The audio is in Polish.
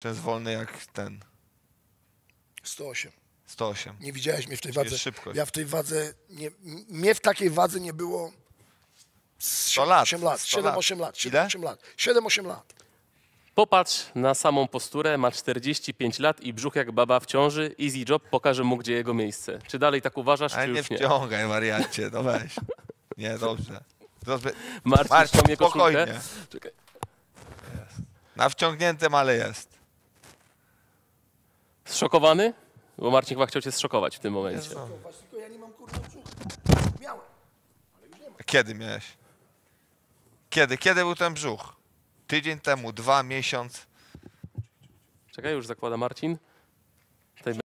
Ten jest wolny jak ten. 108. 108. Nie widziałeś mnie w tej wadze. Jest szybkość. Ja w tej wadze, nie, mnie w takiej wadze nie było 100 lat. 8 lat, 100 lat. 7-8 lat, Ile? 7-8 lat, 7-8 lat. Popatrz na samą posturę, ma 45 lat i brzuch jak baba w ciąży. Easy job pokaże mu, gdzie jego miejsce. Czy dalej tak uważasz, Ale czy nie już nie? wciągaj, wariacie, no weź. Nie, dobrze. Zrozby... Marcin, Marcin, spokojnie. Czekaj. Na wciągniętym, ale jest. Zszokowany? Bo Marcin chyba chciał cię zszokować w tym momencie. Zobacz, tylko ja nie mam kurwa brzucha. Miałem. Kiedy miałeś? Kiedy? Kiedy był ten brzuch? Tydzień temu, dwa, miesiąc. Czekaj, już zakłada Marcin.